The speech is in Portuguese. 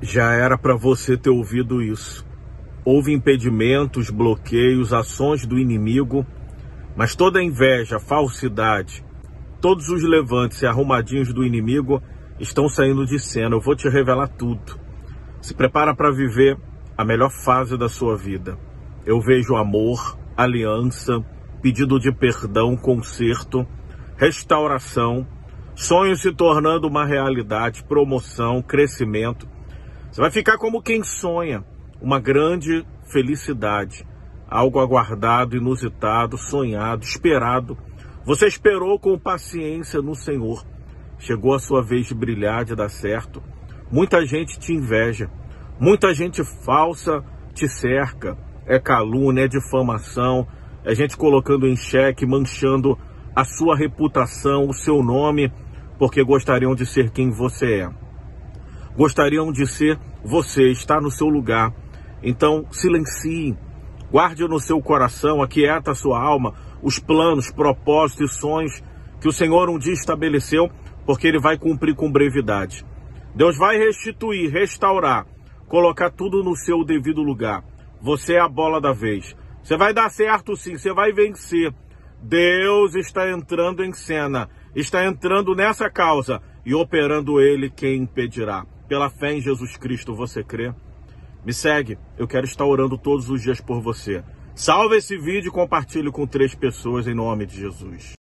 Já era para você ter ouvido isso. Houve impedimentos, bloqueios, ações do inimigo, mas toda a inveja, falsidade, todos os levantes e arrumadinhos do inimigo estão saindo de cena. Eu vou te revelar tudo. Se prepara para viver a melhor fase da sua vida. Eu vejo amor, aliança, pedido de perdão, conserto, restauração, sonhos se tornando uma realidade, promoção, crescimento. Você vai ficar como quem sonha, uma grande felicidade, algo aguardado, inusitado, sonhado, esperado. Você esperou com paciência no Senhor. Chegou a sua vez de brilhar, de dar certo. Muita gente te inveja, muita gente falsa te cerca. É calúnia, é difamação, é gente colocando em xeque, manchando a sua reputação, o seu nome, porque gostariam de ser quem você é gostariam de ser você, estar no seu lugar. Então, silencie, guarde no seu coração, aquieta a sua alma, os planos, propósitos e sonhos que o Senhor um dia estabeleceu, porque Ele vai cumprir com brevidade. Deus vai restituir, restaurar, colocar tudo no seu devido lugar. Você é a bola da vez. Você vai dar certo sim, você vai vencer. Deus está entrando em cena, está entrando nessa causa e operando Ele quem impedirá pela fé em Jesus Cristo, você crê? Me segue, eu quero estar orando todos os dias por você. Salve esse vídeo e compartilhe com três pessoas em nome de Jesus.